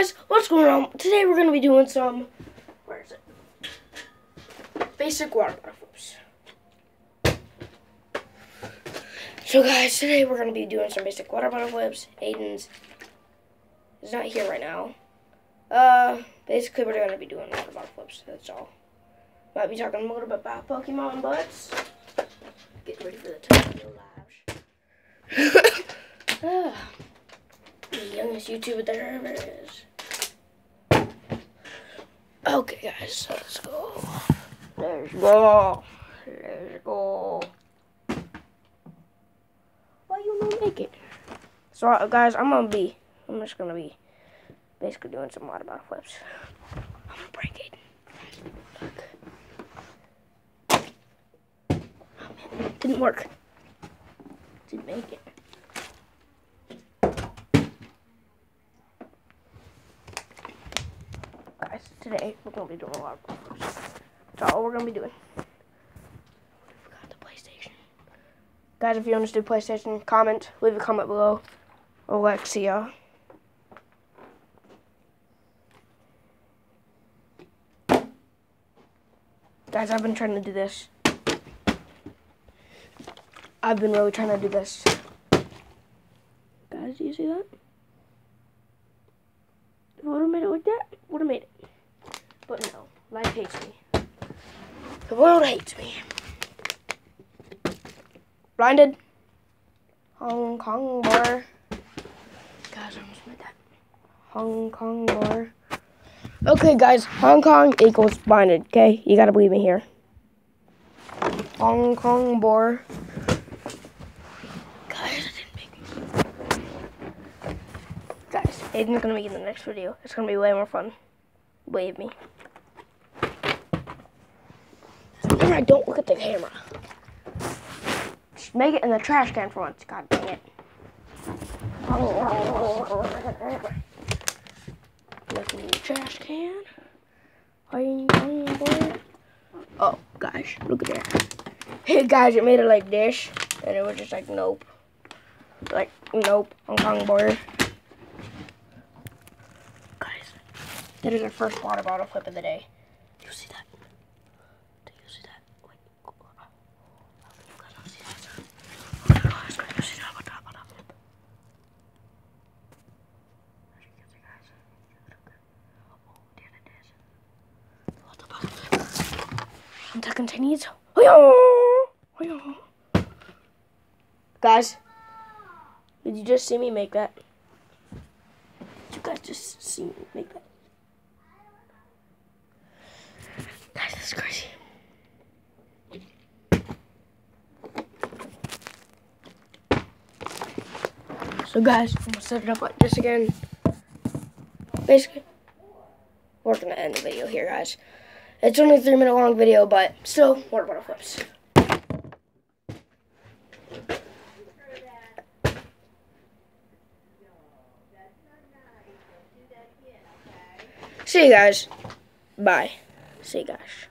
guys, what's going on? Today we're gonna be doing some. Where is it? Basic water bottle flips. So guys, today we're gonna be doing some basic water bottle flips. Aidan's is not here right now. Uh, basically we're gonna be doing water bottle flips. That's all. Might be talking a little bit about Pokemon, but get ready for the live. Ah the youngest YouTuber there ever is. Okay, guys, let's go. Let's go. Let's go. Why you not make it? So, uh, guys, I'm gonna be. I'm just gonna be basically doing some water bottle flips. I'm gonna break it. Look. Didn't work. Didn't make it. guys. Today we're gonna be doing a lot of buffers. That's all we're gonna be doing. Forgot the PlayStation. Guys, if you understood PlayStation, comment, leave a comment below. Alexia. Guys, I've been trying to do this. I've been really trying to do this. Guys, do you see that? would have made it like that, would have made it. But no, life hates me. The world hates me. Blinded. Hong Kong bar. Guys, I almost made that. Hong Kong bar. Okay, guys, Hong Kong equals blinded, okay? You gotta believe me here. Hong Kong bar. Guys, I didn't make it. Guys, Aidan's gonna be in the next video. It's gonna be way more fun. Believe me. Alright, don't look at the camera. Just make it in the trash can for once. God dang it. Look in the trash can. Oh, gosh, look at that. Hey, guys, it made it like this, and it was just like, nope. Like, nope, Hong Kong border. That is our first water bottle flip of the day. Do you see that? Do you see that? Wait. Oh. You guys don't see that. Oh, guys, guys, see that? What the, what the flip? As you see, guys. Oh, damn it is. What the? And that continues. Guys, did you just see me make that? Did you guys just see me make that? Guys, this is crazy. So guys, I'm gonna set it up like this again. Basically, we're gonna end the video here, guys. It's only a three minute long video, but still, water bottle flips. See you guys. Bye. See you guys.